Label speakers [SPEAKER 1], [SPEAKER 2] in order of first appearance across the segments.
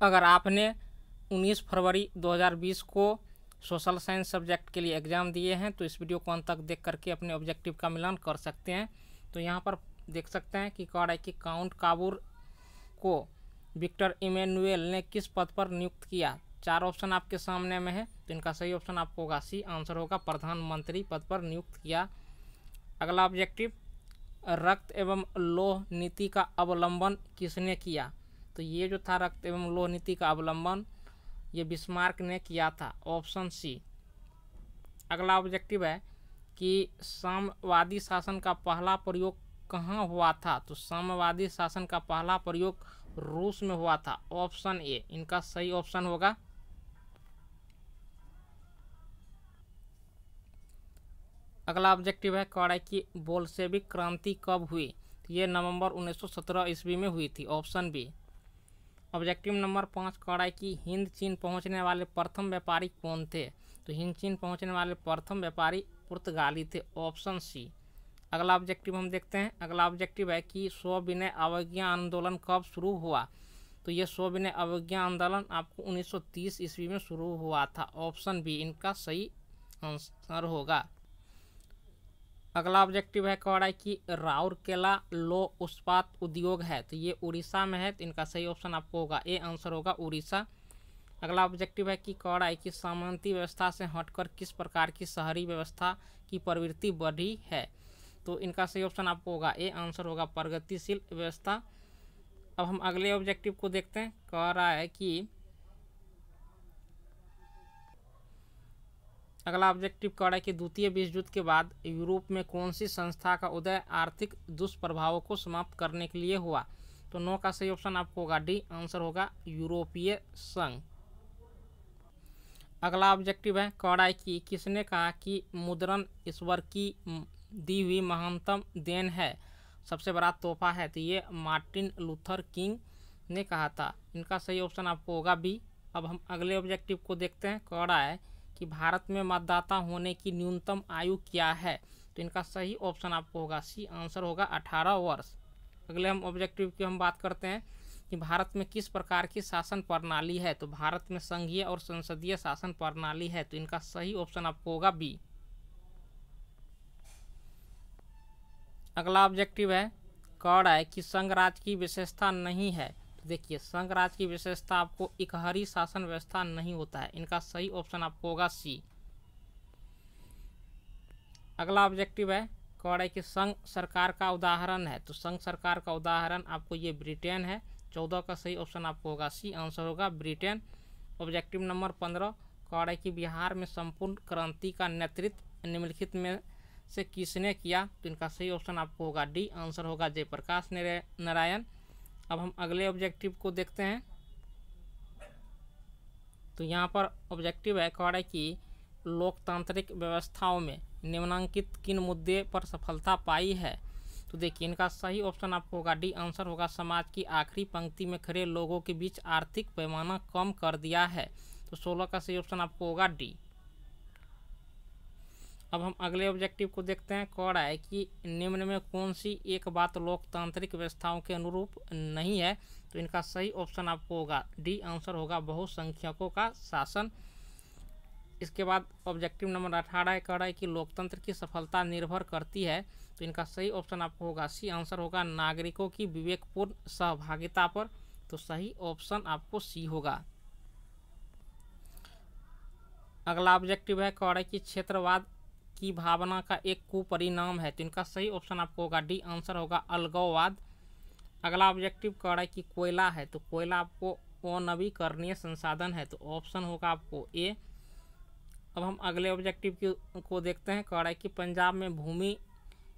[SPEAKER 1] अगर आपने 19 फरवरी 2020 को सोशल साइंस सब्जेक्ट के लिए एग्ज़ाम दिए हैं तो इस वीडियो को अंत तक देख करके अपने ऑब्जेक्टिव का मिलान कर सकते हैं। तो यहाँ पर देख सकते हैं कि कॉड है कि काउंट काबूर को विक्टर इमेनुएल ने किस पद पर नियुक्त किया। चार ऑप्शन आपके सामने में है तो इनका सही ऑप्शन आपको होगा सी, आंसर होगा प्रधानमंत्री पद पर नियुक्त किया। अगला ऑब्जेक्टिव, रक्त एवं लोह नीति का अवलंबन किसने किया? तो ये जो था रक्त एवं लोह नीति का अवलंबन, ये बिस्मार्क ने किया था। ऑप्शन सी अगला ऑब्जेक्टिव है कि साम्यवादी शासन का पहला प्रयोग कहाँ हुआ था? तो साम्यवादी शासन का पहला प्रयोग रूस में हुआ था। ऑप्शन ए इनका सही ऑप्शन होगा। अगला ऑब्जेक्टिव है कौड़ा की बोल्शेविक क्रांति कब हुई? तो ये नवंबर 1917 ईस्वी में हुई थी। ऑप्शन बी ऑब्जेक्टिव नंबर पाँच कौड़ा की हिंद चीन पहुँचने वाले प्रथम व्यापारी कौन थे? तो हिंद चीन पहुँचने वाले प्रथम व्यापारी पुर्तगाली थे ऑप्शन सी अगला ऑब्जेक्टिव हम देखते हैं। अगला ऑब्जेक्टिव है कि स्व विनय अवज्ञा आंदोलन कब शुरू हुआ? तो ये स्व विनय अवज्ञा आंदोलन आपको 1930 ईस्वी में शुरू हुआ था। ऑप्शन बी इनका सही आंसर होगा। अगला ऑब्जेक्टिव है कह रहा है कि राउरकेला लो उस्पात उद्योग है। तो ये उड़ीसा में है तो इनका सही ऑप्शन आपको होगा। ए आंसर होगा उड़ीसा। अगला ऑब्जेक्टिव है कि कह रहा है कि सामंती व्यवस्था से हटकर किस प्रकार की शहरी व्यवस्था की प्रवृत्ति बढ़ी है। तो इनका सही ऑप्शन आपको होगा। ए आंसर होगा प्रगतिशील व्यवस्था। अब हम अगले ऑब्जेक्टिव को देखते हैं। कह रहा है कि अगला ऑब्जेक्टिव कह रहा है कि द्वितीय विश्व युद्ध के बाद यूरोप में कौन सी संस्था का उदय आर्थिक दुष्प्रभावों को समाप्त करने के लिए हुआ? तो नो का सही ऑप्शन आपको होगा। डी आंसर होगा यूरोपीय संघ। अगला ऑब्जेक्टिव है, कह रहा है कि किसने कहा कि मुद्रण ईश्वर की दी हुई महानतम देन है? सबसे बड़ा तोहफा है तो ये मार्टिन लूथर किंग ने कहा था। इनका सही ऑप्शन आपको होगा बी। अब हम अगले ऑब्जेक्टिव को देखते हैं। कह रहा है कि भारत में मतदाता होने की न्यूनतम आयु क्या है? तो इनका सही ऑप्शन आपको होगा, सी आंसर होगा अठारह वर्ष। अगले हम ऑब्जेक्टिव की हम बात करते हैं कि भारत में किस प्रकार की शासन प्रणाली है? तो भारत में संघीय और संसदीय शासन प्रणाली है तो इनका सही ऑप्शन आपको होगा बी। अगला ऑब्जेक्टिव है रहा है कि संघ राज की विशेषता नहीं है। देखिए, संघ राज की विशेषता आपको इकहरी शासन व्यवस्था नहीं होता है। इनका सही ऑप्शन आपको होगा सी अगला ऑब्जेक्टिव है, कह रहा है कि संघ सरकार का उदाहरण है। तो संघ सरकार का उदाहरण आपको ये ब्रिटेन है। चौदह का सही ऑप्शन आपको होगा सी आंसर होगा ब्रिटेन ऑब्जेक्टिव नंबर पंद्रह, कह रहा है कि बिहार में संपूर्ण क्रांति का नेतृत्व निम्नलिखित में से किसने किया? तो इनका सही ऑप्शन आपको होगा डी आंसर होगा जयप्रकाश नारायण। अब हम अगले ऑब्जेक्टिव को देखते हैं। तो यहाँ पर ऑब्जेक्टिव है, कह रहा है कि लोकतांत्रिक व्यवस्थाओं में निम्नांकित किन मुद्दे पर सफलता पाई है? तो देखिए, इनका सही ऑप्शन आपको होगा डी आंसर होगा, समाज की आखिरी पंक्ति में खड़े लोगों के बीच आर्थिक पैमाना कम कर दिया है। तो सोलह का सही ऑप्शन आपको होगा डी अब हम अगले ऑब्जेक्टिव को देखते हैं। कह रहा है कि निम्न में कौन सी एक बात लोकतांत्रिक व्यवस्थाओं के अनुरूप नहीं है? तो इनका सही ऑप्शन आपको होगा। डी आंसर होगा बहुसंख्यकों का शासन। इसके बाद ऑब्जेक्टिव नंबर अठारह कह रहा है कि लोकतंत्र की सफलता निर्भर करती है। तो इनका सही ऑप्शन आपको होगा। सी आंसर होगा नागरिकों की विवेकपूर्ण सहभागिता पर। तो सही ऑप्शन आपको सी होगा। अगला ऑब्जेक्टिव है। कह रहा है कि क्षेत्रवाद की भावना का एक कुपरिणाम है तो इनका सही ऑप्शन आपको होगा डी आंसर होगा अलगववाद। अगला ऑब्जेक्टिव कह रहा है कि कोयला है तो कोयला आपको अनवीकरणीय संसाधन है तो ऑप्शन होगा आपको ए अब हम अगले ऑब्जेक्टिव की, को देखते हैं, कह रहा है कि पंजाब में भूमि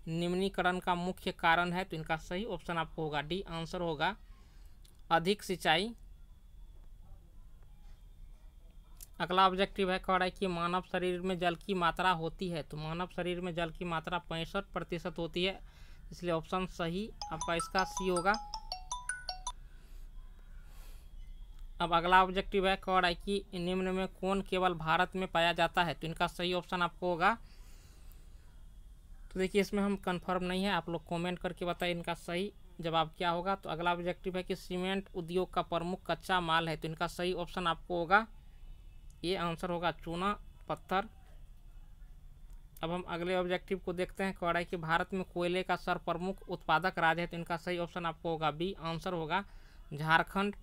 [SPEAKER 1] निम्नीकरण का मुख्य कारण है तो इनका सही ऑप्शन आपको होगा डी आंसर होगा। अधिक सिंचाई अगला ऑब्जेक्टिव है, कह रहा है कि मानव शरीर में जल की मात्रा होती है तो मानव शरीर में जल की मात्रा पैंसठ प्रतिशत होती है, इसलिए ऑप्शन सही आपका इसका सी होगा। अब अगला ऑब्जेक्टिव है, कह रहा है कि निम्न में कौन केवल भारत में पाया जाता है तो इनका सही ऑप्शन आपको होगा। तो देखिए, इसमें हम कंफर्म नहीं है, आप लोग कमेंट करके बताइए इनका सही जवाब क्या होगा। तो अगला ऑब्जेक्टिव है कि सीमेंट उद्योग का प्रमुख कच्चा माल है तो इनका सही ऑप्शन आपको होगा। ये आंसर होगा चूना, पत्थर। अब हम अगले ऑब्जेक्टिव को देखते हैं है कि भारत में कोयले का सर प्रमुख उत्पादक राज्य है तो इनका सही ऑप्शन आपको होगा बी आंसर होगा झारखंड।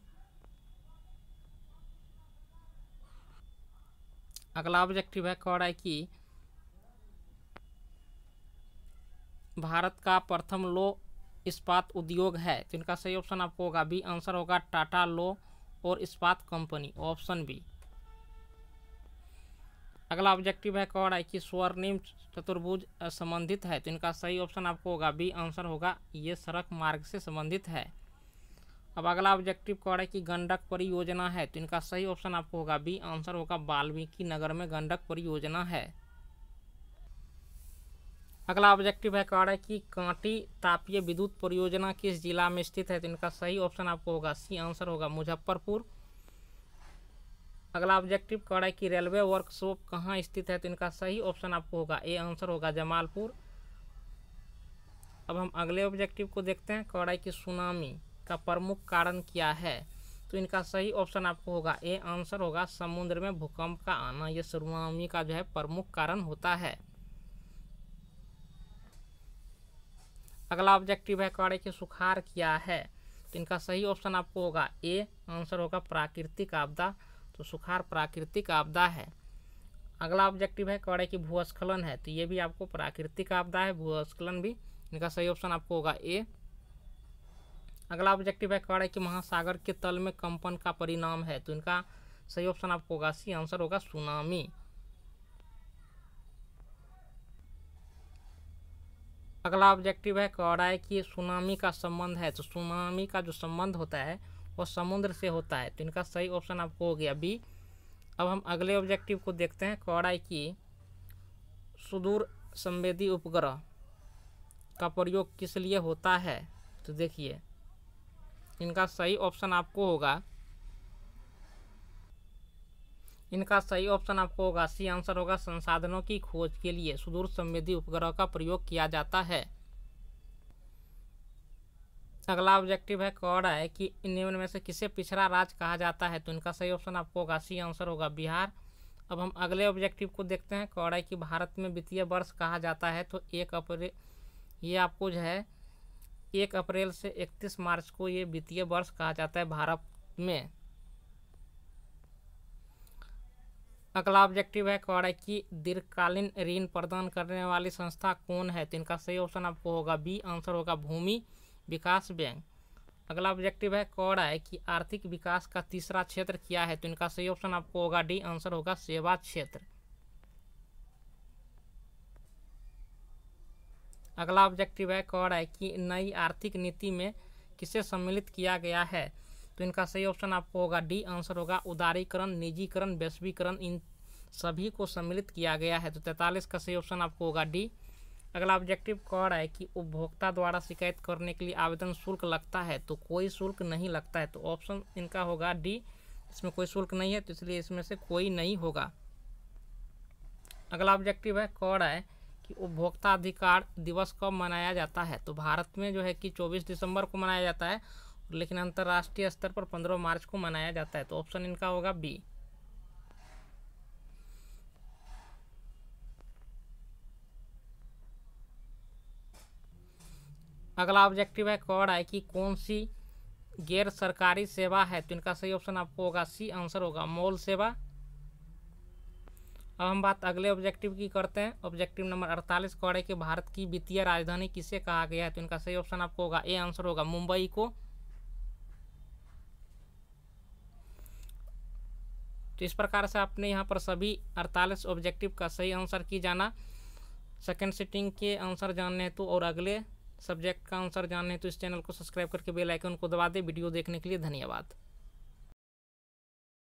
[SPEAKER 1] अगला ऑब्जेक्टिव है है कि भारत का प्रथम लो इस्पात उद्योग है तो इनका सही ऑप्शन आपको होगा बी आंसर होगा टाटा लो और इस्पात कंपनी ऑप्शन बी अगला ऑब्जेक्टिव है रहा है कि स्वर्णिम चतुर्भुज संबंधित है। तो इनका सही ऑप्शन आपको होगा बी आंसर होगा, ये सड़क मार्ग से संबंधित है। अब अगला ऑब्जेक्टिव रहा है कि गंडक परियोजना है। तो इनका सही ऑप्शन आपको होगा बी आंसर होगा, वाल्मीकि नगर में गंडक परियोजना है। अगला ऑब्जेक्टिव है रहा है कि कांटी तापीय विद्युत परियोजना किस जिला में स्थित है? तो इनका सही ऑप्शन आपको होगा सी आंसर होगा, मुजफ्फरपुर। अगला ऑब्जेक्टिव कह रहा है कि रेलवे वर्कशॉप कहाँ स्थित है? तो इनका सही ऑप्शन आपको होगा। ए आंसर होगा जमालपुर। अब हम अगले ऑब्जेक्टिव को देखते हैं। कह रहा है कि सुनामी का प्रमुख कारण क्या है? तो इनका सही ऑप्शन आपको होगा। ए आंसर होगा, समुद्र में भूकंप का आना। यह सुनामी का जो है प्रमुख कारण होता है। अगला ऑब्जेक्टिव है कह रहे कि सुखार क्या है? तो इनका सही ऑप्शन आपको होगा। ए आंसर होगा, प्राकृतिक आपदा। तो सुखार प्राकृतिक आपदा है। अगला ऑब्जेक्टिव है कह की भूस्खलन है तो ये भी आपको प्राकृतिक आपदा है, भूस्खलन भी। इनका सही ऑप्शन आपको होगा ए अगला ऑब्जेक्टिव है है कि महासागर के तल में कंपन का परिणाम है तो इनका सही ऑप्शन आपको होगा सी आंसर होगा सुनामी अगला ऑब्जेक्टिव है कह की सुनामी का संबंध है तो सुनामी का जो संबंध होता है वो समुद्र से होता है तो इनका सही ऑप्शन आपको हो गया बी अब हम अगले ऑब्जेक्टिव को देखते हैं कौड़ाई की सुदूर संवेदी उपग्रह का प्रयोग किस लिए होता है? तो देखिए, इनका सही ऑप्शन आपको होगा, इनका सही ऑप्शन आपको होगा सी आंसर होगा संसाधनों की खोज के लिए सुदूर संवेदी उपग्रह का प्रयोग किया जाता है। अगला ऑब्जेक्टिव है कह रहा है कि निम्न में से किसे पिछड़ा राज्य कहा जाता है? तो इनका सही ऑप्शन आपको होगा सी आंसर होगा बिहार। अब हम अगले ऑब्जेक्टिव को देखते हैं कह रहा है कि भारत में वित्तीय वर्ष कहा जाता है। तो एक अप्रैल, ये आपको जो है, एक अप्रैल से इकतीस मार्च को ये वित्तीय वर्ष कहा जाता है भारत में। अगला ऑब्जेक्टिव है कह है कि दीर्घकालीन ऋण प्रदान करने वाली संस्था कौन है? तो इनका सही ऑप्शन आपको होगा बी आंसर होगा भूमि। विकास बैंक। अगला ऑब्जेक्टिव है रहा है कि आर्थिक विकास का तीसरा क्षेत्र क्या है? तो इनका सही ऑप्शन आपको होगा डी आंसर होगा, सेवा क्षेत्र। अगला ऑब्जेक्टिव है रहा है कि नई आर्थिक नीति में किसे सम्मिलित किया गया है? तो इनका सही ऑप्शन आपको होगा डी आंसर होगा, उदारीकरण, निजीकरण, वैश्वीकरण, इन सभी को सम्मिलित किया गया है। तो तैतालीस का सही ऑप्शन आपको होगा डी अगला ऑब्जेक्टिव कह रहा है कि उपभोक्ता द्वारा शिकायत करने के लिए आवेदन शुल्क लगता है? तो कोई शुल्क नहीं लगता है तो ऑप्शन इनका होगा डी इसमें कोई शुल्क नहीं है तो इसलिए इसमें से कोई नहीं होगा। अगला ऑब्जेक्टिव है कह रहा है कि उपभोक्ता अधिकार दिवस कब मनाया जाता है? तो भारत में जो है कि 24 दिसंबर को मनाया जाता है, लेकिन अंतर्राष्ट्रीय स्तर पर 15 मार्च को मनाया जाता है तो ऑप्शन इनका होगा बी अगला ऑब्जेक्टिव है रहा है कि कौन सी गैर सरकारी सेवा है? तो इनका सही ऑप्शन आपको होगा सी आंसर होगा, मॉल सेवा। अब हम बात अगले ऑब्जेक्टिव की करते हैं। ऑब्जेक्टिव नंबर अड़तालीस रहे कि भारत की वित्तीय राजधानी किसे कहा गया है? तो इनका सही ऑप्शन आपको होगा ए आंसर होगा, मुंबई को। तो इस प्रकार से आपने यहाँ पर सभी अड़तालीस ऑब्जेक्टिव का सही आंसर की जाना। सेकेंड सिटिंग के आंसर जानने तो और अगले सब्जेक्ट का आंसर जानने तो इस चैनल को सब्सक्राइब करके बेल आइकन को दबा दें। वीडियो देखने के लिए धन्यवाद।